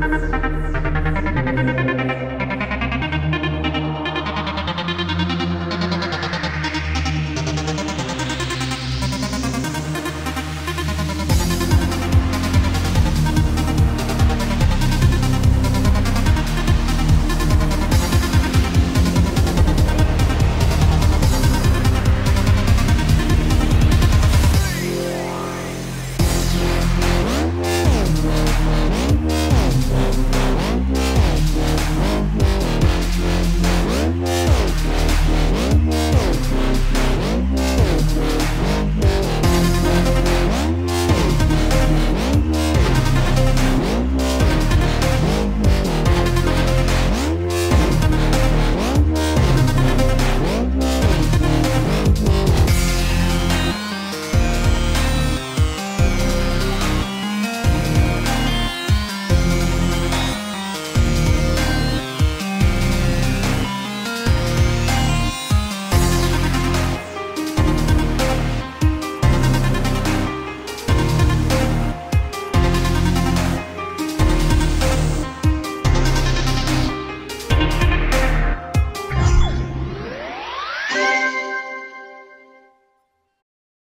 ¡Gracias!